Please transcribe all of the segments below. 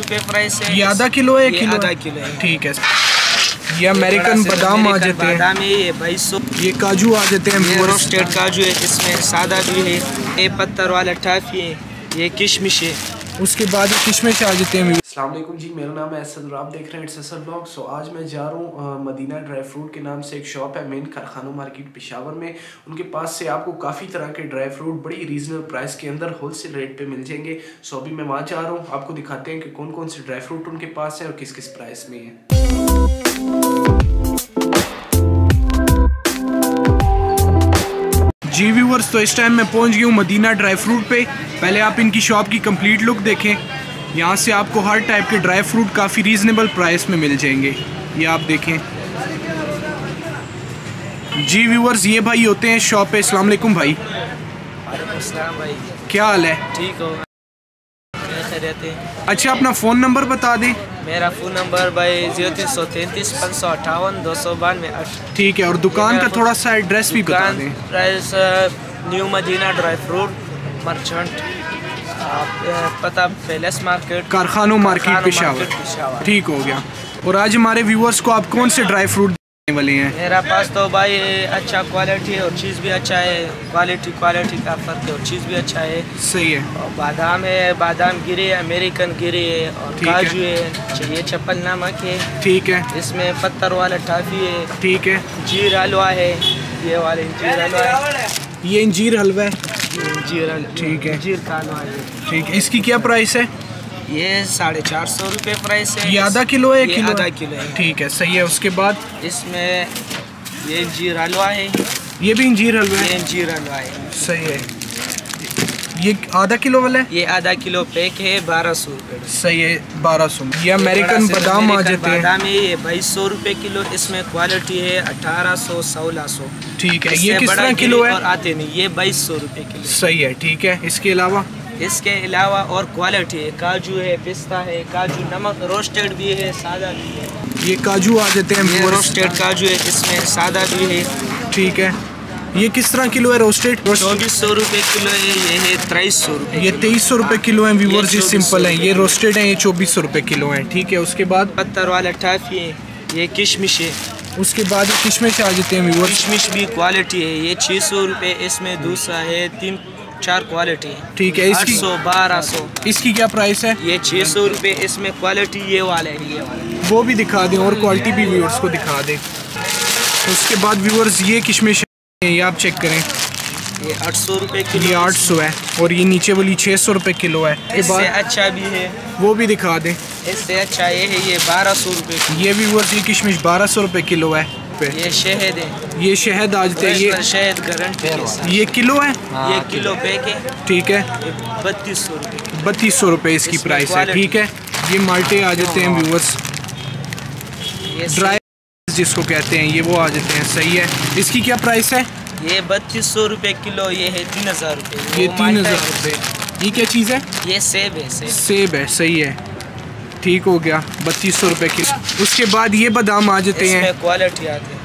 Price है ये आधा किलो है किलो आधा किलो है। ठीक है। ये अमेरिकन बादाम आ जाते हैं। बादाम ये बाईस सौ ये काजू आ जाते हैं। रोस्टेड काजू है इसमें सादा भी है ये पत्थर वाला टाफी है ये किशमिश है। उसके बाद किशमिश आ जाते हैं। अल्लाम जी, मेरा नाम है असद और आप देख रहे हैं इट्स असद ब्लॉग सो आज मैं जा रहा हूँ मदीना ड्राई फ्रूट के नाम से एक शॉप है मेन कारखाना मार्केट पेशावर में। उनके पास से आपको काफ़ी तरह के ड्राई फ्रूट बड़ी रीजनल प्राइस के अंदर होलसेल रेट पे मिल जाएँगे। सो अभी मैं वहाँ जा रहा हूँ, आपको दिखाते हैं कि कौन कौन से ड्राई फ्रूट उनके पास है और किस किस प्राइस में है। जी व्यूवर्स तो इस टाइम मैं पहुँच गया हूँ मदीना ड्राई फ्रूट पे। पहले आप इनकी शॉप की कंप्लीट लुक देखें। यहाँ से आपको हर टाइप के ड्राई फ्रूट काफ़ी रीज़नेबल प्राइस में मिल जाएँगे। ये आप देखें। जी व्यूवर्स ये भाई होते हैं शॉप पे। अस्सलाम वालेकुम भाई। भाई क्या हाल है? ठीक हो। अच्छा अपना फ़ोन नंबर बता दें। मेरा फ़ोन नंबर भाई ज़ीरो तीन सौ तैंतीस पाँच सौ अट्ठावन दो सौ बानवे ठीक है और दुकान का थोड़ा सा एड्रेस भी बता दें। Price new Madina dry fruit merchant पता पैलेस मार्केट कारखानों मार्केट पेशावर। ठीक हो गया। और आज हमारे व्यूवर्स को आप कौन से ड्राई फ्रूट देने वाले हैं? मेरा पास तो भाई अच्छा क्वालिटी है और चीज़ भी अच्छा है। क्वालिटी क्वालिटी का फ़र्क है और चीज़ भी अच्छा है। सही है। और बादाम है बादाम गिरी है अमेरिकन गिरी है और। काजू है। चाहिए चप्पल नमक है। ठीक है। इसमें पत्थर वाला टाफी है। ठीक है। जीर हलवा है। ये वाले जीर हलवा है। ये इंजीर हलवा है। जीर ठीक है। जीर कालवा ठीक है इसकी क्या प्राइस है? ये साढ़े चार सौ रुपये प्राइस है। ये आधा किलो है किलो आधा किलो है। ठीक है सही है उसके बाद? इसमें ये जीर हलवा है। ये भी इंजीर हलवा है? इंजीर जीर हलवा है। सही है। ये आधा किलो वाला है? ये आधा किलो पैक है बारह सौ रुपये सही है बारह सौ। ये अमेरिकन बादाम आ जाते हैं बादाम है ये बाईस सौ रुपये किलो। इसमें क्वालिटी है अठारह सौ सोलह सौ। ठीक है ये किस तरह किलो है? और आते नहीं ये बाईस सौ रुपये किलो सही है ठीक है। इसके अलावा? इसके अलावा और क्वालिटी है काजू है पिस्ता है काजू नमक रोस्टेड भी है सादा भी है। ये काजू आ जाते हैं रोस्टेड काजू है इसमें सादा भी है। ठीक है। ये किस तरह किलो है रोस्टेड? चौबीस सौ रुपये किलो है ये है तेईस सौ रुपये ये तेईस सौ रुपये किलो है व्यूवर्स ये सिंपल है ये रोस्टेड है ये चौबीस सौ रुपये किलो है ठीक है उसके बाद? पत्थर वाला टाफी है ये किशमिश है। उसके बाद किशमिश आ जाते हैं व्यूवर्स किशमिश भी क्वालिटी है ये छः सौ रुपये इसमें दूसरा है तीन चार क्वालिटी है। ठीक है इसकी सौ बारह सौ। इसकी क्या प्राइस है? ये छः सौ रुपये इसमें क्वालिटी ये वाला है ये वाला। वो भी दिखा दें और क्वालिटी भी व्यूअर्स को दिखा दें। उसके बाद व्यूअर्स ये किशमिश ये आप चेक करें। ये आठ सौ रुपये किलो ये आठ सौ है और ये नीचे वाली छः सौ रुपये किलो है। इससे अच्छा भी है। वो भी दिखा दें। इससे अच्छा ये है ये बारह सौ रुपये ये व्यूअर्स ये किशमिश बारह सौ रुपये किलो है। पे ये शहद है। ये शहद आ जाते हैं ये शहद गारंटी ये किलो है? ये किलो पैक है ठीक है। बत्तीस सौ रुपये बत्तीस सौ रुपये इसकी प्राइस है। ठीक है। ये माल्टे आ जाते हैं व्यूअर्स ड्राई जिसको कहते हैं ये वो आ जाते हैं। सही है। इसकी क्या प्राइस है? ये बत्तीस सौ रुपये किलो ये है तीन हज़ार रुपये ये तीन हज़ार। रुपये ये क्या चीज़ है? ये सेब है सेब। सेब है सही है। ठीक हो गया बत्तीस सौ रुपये किलो। उसके बाद ये बादाम आ जाते हैं। क्वालिटी आती है।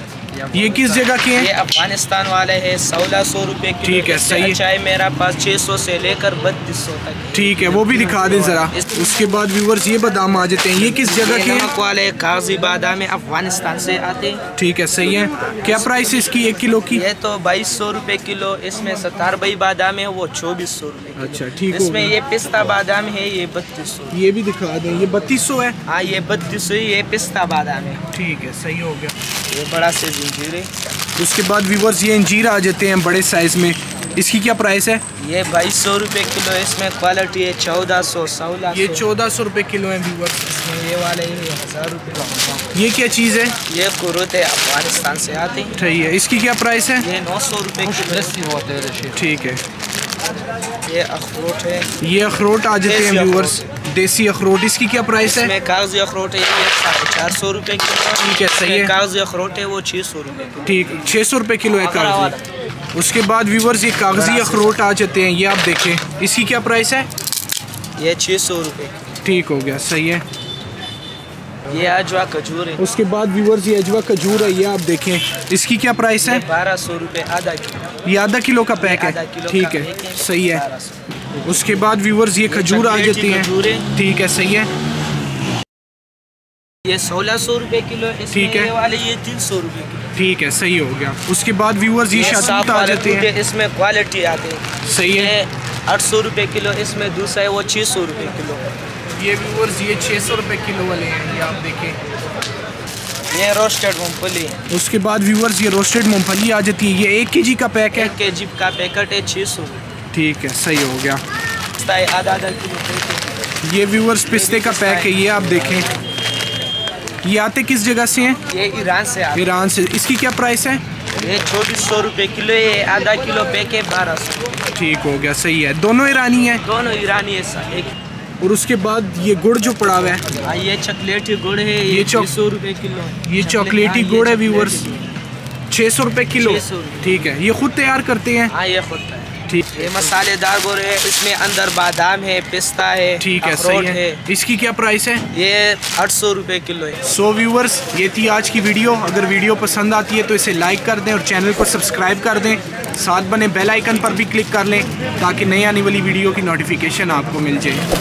ये किस जगह के ये अफ़गानिस्तान वाले है सोलह सौ रुपये किलो ठीक है, सही। है। अच्छा मेरा पास छः सौ से लेकर बत्तीस सौ तक ठीक है वो भी दिखा दें ज़रा। उसके बाद व्यूवर्स ये बादाम आ जाते हैं। ये किस जगह के नमक वाले कागज़ी बादाम अफ़गानिस्तान से आते हैं। ठीक है सही है। क्या प्राइस है इसकी एक किलो की? ये तो बाईस सौ रुपये किलो इसमें सतार भाई बादाम है वो चौबीस सौ रुपये किलो। अच्छा ठीक हो इसमें ये पिस्ता बादाम है ये बत्तीस सौ। ये भी दिखा दें ये बत्तीस सौ है? हाँ ये बत्तीस सौ ये पिस्ता बादाम है। ठीक है सही हो गया। ये बड़ा से है उसके बाद व्यूवर्स ये अंजीर आ जाते हैं बड़े साइज़ में। इसकी क्या प्राइस है? ये बाईस सौ रुपये किलो है इसमें क्वालिटी है चौदह सौ सोलह ये चौदह सौ रुपये किलो है व्यूवर्स इसमें ये वाले ये हज़ार रुपये ये क्या चीज़ है? ये कुरुत है अफ़गानिस्तान से आते हैं। ठीक है। इसकी क्या प्राइस है? ये नौ सौ रुपये किलो ठीक है। ये अखरोट है। ये अखरोट आ जाते हैं व्यूवर्स देसी अखरोट इसकी क्या प्राइस है? कागज़ी अखरोट है ये साढ़े चार सौ रुपये किलो ठीक है, सही है। कागज़ी अखरोट है वो छः सौ रुपये ठीक छः सौ रुपये किलो है कागज़ी। उसके बाद व्यूवर्स ये कागज़ी अखरोट आ जाते हैं ये आप देखें। इसकी क्या प्राइस है? ये छः सौ रुपये ठीक हो गया सही है। ये अजवा खजूर है। उसके बाद व्यूवर्स ये अजवा खजूर है ये आप देखें। इसकी क्या प्राइस है? बारह सौ रुपये आधा किलो। ये आधा किलो का पैक है। ठीक है सही है। 1200 उसके बाद व्यूवर्स ये खजूर आ जाती हैं। ठीक है सही है। ये सोलह सौ रुपए किलो ठीक है। वाले ये तीन सौ रुपए किलो। ठीक है सही हो गया। उसके बाद व्यूअर्स ये शादूत आ जाते हैं। इसमें क्वालिटी आते हैं। सही है। आठ सौ रुपए किलो इसमें दूसरा है वो छः सौ रुपए किलो। ये व्यूअर्स ये छः सौ रुपये किलो वाले हैं ये आप देखें। ये रोस्टेड मूंगफली उसके बाद व्यूवर्स ये रोस्टेड मूंगफली आ जाती है। ये एक के जी का पैक है। एक के जी का पैकेट है छः सौ ठीक है सही हो गया। आधा आधा किलो ये व्यूअर्स पिस्ते का पैक है ये आप देखें। ये आते किस जगह से हैं? ये ईरान से आता। ईरान से। इसकी क्या प्राइस है। ये चौबीस सौ रुपये किलो ये आधा किलो पैक है बारह सौ। ठीक हो गया सही है। दोनों ईरानी हैं? दोनों ईरानी है सा- एक। और उसके बाद ये गुड़ जो पड़ा हुआ है? हाँ, ये चॉकलेटी गुड़ है ये सौ रुपए किलो ये चॉकलेटी हाँ, गुड़ है व्यूअर्स छः सौ रुपये किलो। ठीक है ये खुद तैयार करते हैं? हाँ ये खुद है ठीक। ये मसालेदार गोरे है इसमें अंदर बादाम है पिस्ता है ठीक है सही है। है। इसकी क्या प्राइस है? ये आठ सौ रूपए किलो है। सो व्यूवर्स ये थी आज की वीडियो अगर वीडियो पसंद आती है तो इसे लाइक कर दें और चैनल को सब्सक्राइब कर दें। साथ बने बेल आइकन पर भी क्लिक कर लें ताकि नई आने वाली वीडियो की नोटिफिकेशन आपको मिल जाए।